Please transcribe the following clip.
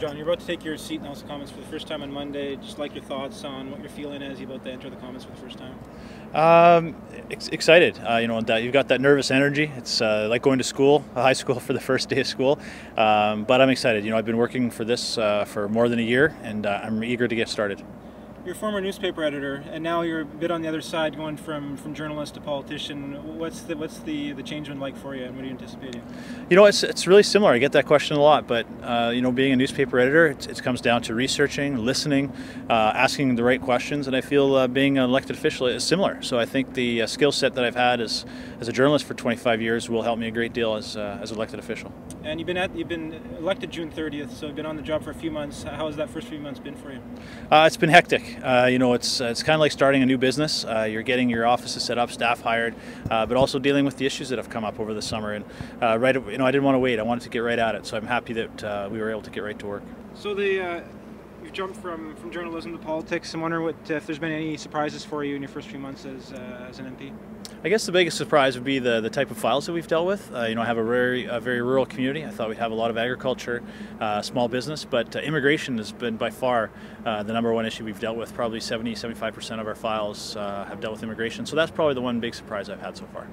John, you're about to take your seat in the House of Commons for the first time on Monday. Just like your thoughts on what you're feeling as you're about to enter the Commons for the first time. Um, ex- excited. Uh, you know, that you've got that nervous energy. It's uh, like going to school, high school for the first day of school. Um, but I'm excited. You know, I've been working for this uh, for more than a year, and uh, I'm eager to get started. You're a former newspaper editor, and now you're a bit on the other side, going from, from journalist to politician. What's the what's the, the change been like for you, and what are you anticipating? You know, it's, it's really similar. I get that question a lot, but uh, you know, being a newspaper editor, it, it comes down to researching, listening, uh, asking the right questions, and I feel uh, being an elected official is similar. So I think the uh, skill set that I've had as, as a journalist for 25 years will help me a great deal as uh, as elected official. And you've been at you've been elected June 30th, so you've been on the job for a few months. How has that first few months been for you? Uh, it's been hectic. Uh, you know, it's uh, it's kind of like starting a new business. Uh, you're getting your offices set up, staff hired, uh, but also dealing with the issues that have come up over the summer. And uh, right, you know, I didn't want to wait. I wanted to get right at it. So I'm happy that uh, we were able to get right to work. So the you've jumped from, from journalism to politics. I'm wondering what if there's been any surprises for you in your first few months as uh, as an MP. I guess the biggest surprise would be the, the type of files that we've dealt with. Uh, you know, I have a very a very rural community. I thought we'd have a lot of agriculture, uh, small business, but uh, immigration has been by far uh, the number one issue we've dealt with. Probably 70, 75% of our files uh, have dealt with immigration. So that's probably the one big surprise I've had so far.